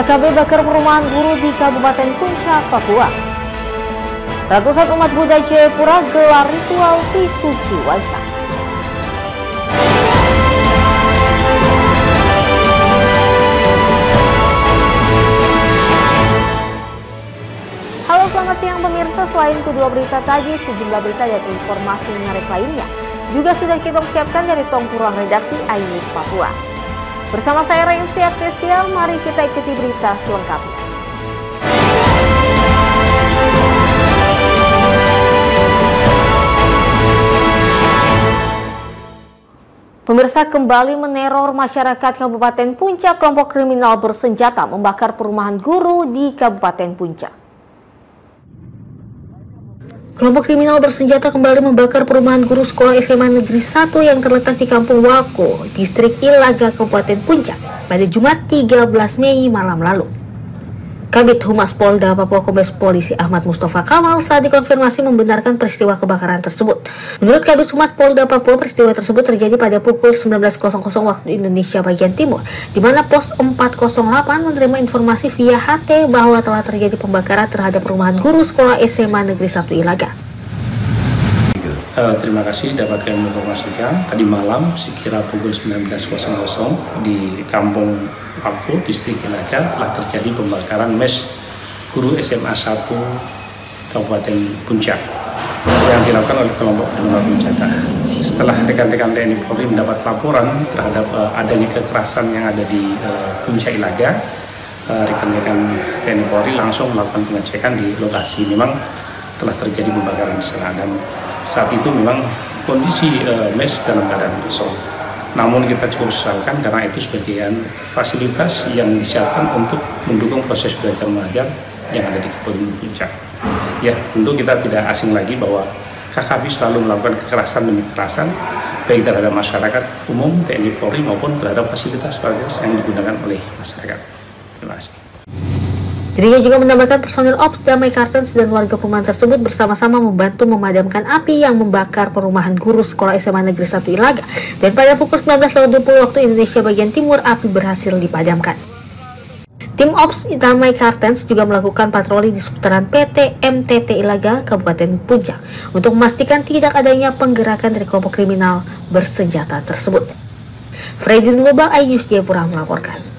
KKB bakar perumahan guru di Kabupaten Puncak, Papua. Ratusan umat Buddha Jayapura gelar ritual Tisuci Waisak. Halo selamat siang pemirsa, selain kedua berita tadi, sejumlah berita dan informasi menarik lainnya juga sudah kita siapkan dari Tongkurang Redaksi Ayunis Papua. Bersama saya Rensi Aktesial, mari kita ikuti berita selengkapnya. Pemirsa kembali meneror masyarakat Kabupaten Puncak, kelompok kriminal bersenjata membakar perumahan guru di Kabupaten Puncak. Kelompok kriminal bersenjata kembali membakar perumahan guru sekolah SMA Negeri 1 yang terletak di Kampung Wako, Distrik Ilaga, Kabupaten Puncak pada Jumat 13 Mei malam lalu. Kabit Humas Polda Papua Kombes Polisi Ahmad Mustafa Kamal saat dikonfirmasi membenarkan peristiwa kebakaran tersebut. Menurut Kabit Humas Polda Papua, peristiwa tersebut terjadi pada pukul 19.00 waktu Indonesia bagian timur, di mana pos 408 menerima informasi via HT bahwa telah terjadi pembakaran terhadap perumahan guru sekolah SMA Negeri 1 Ilaga. Uh, terima kasih dapat kami informasikan tadi malam sekira pukul 19.00 di Kampung Paku, Distrik Ilaga telah terjadi pembakaran mes guru SMA 1 Kabupaten Puncak yang dilakukan oleh kelompok kriminal Puncak. Setelah rekan-rekan TNI Polri mendapat laporan terhadap uh, adanya kekerasan yang ada di uh, Puncak Ilaga, rekan-rekan uh, TNI Polri langsung melakukan pengecekan di lokasi. Memang telah terjadi pembakaran di dan saat itu memang kondisi uh, mes dalam keadaan kosong. Namun kita cukup sesalkan karena itu sebagian fasilitas yang disiapkan untuk mendukung proses belajar mengajar yang ada di Kabupaten Puncak. Ya, tentu kita tidak asing lagi bahwa KKB selalu melakukan kekerasan demi kekerasan baik terhadap masyarakat umum, TNI Polri maupun terhadap fasilitas-fasilitas yang digunakan oleh masyarakat. Terima kasih. Dirinya juga menambahkan personil Ops Damai Kartens dan warga perumahan tersebut bersama-sama membantu memadamkan api yang membakar perumahan guru sekolah SMA Negeri 1 Ilaga. Dan pada pukul 19.20 waktu Indonesia bagian timur, api berhasil dipadamkan. Tim Ops Damai Kartens juga melakukan patroli di seputaran PT MTT Ilaga, Kabupaten Puncak, untuk memastikan tidak adanya penggerakan dari kelompok kriminal bersenjata tersebut. Freddy Nulubang, Ayus Jayapura melaporkan.